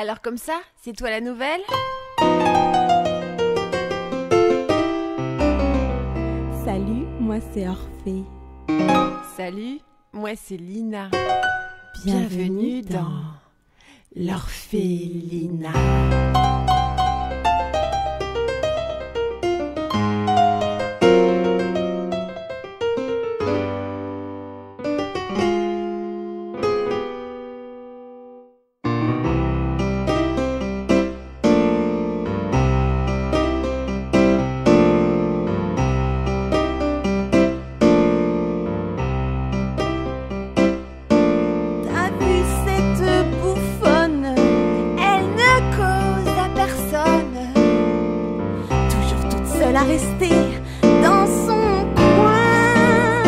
Alors comme ça, c'est toi la nouvelle Salut, moi c'est Orphée. Salut, moi c'est Lina. Bienvenue dans l'Orphelina. T'as à rester dans son coin.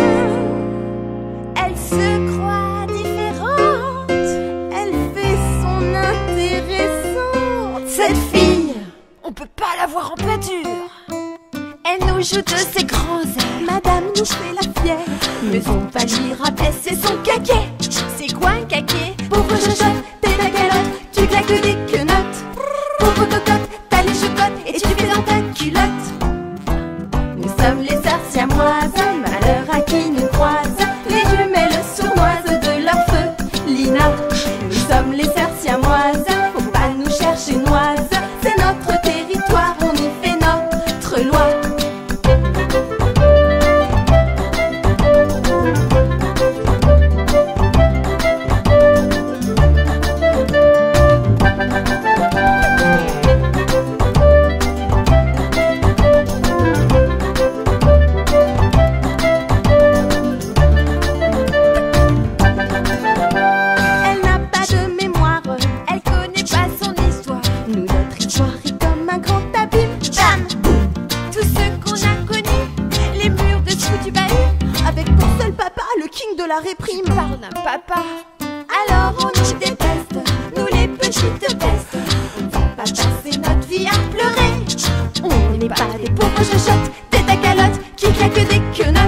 Elle se croit différente. Elle fait son intéressante. Cette fille, On peut pas la voir en pâture. elle nous joue de ses grands airs. Madame nous fait la fière. Mais son palier rabaisser son caquet. La réprime. Parle d'un papa. Alors on nous déteste, nous les petites ne va pas passer notre vie à pleurer. On n'est pas des pauvres chochottes, tête à calotte, qui claquent des quenottes.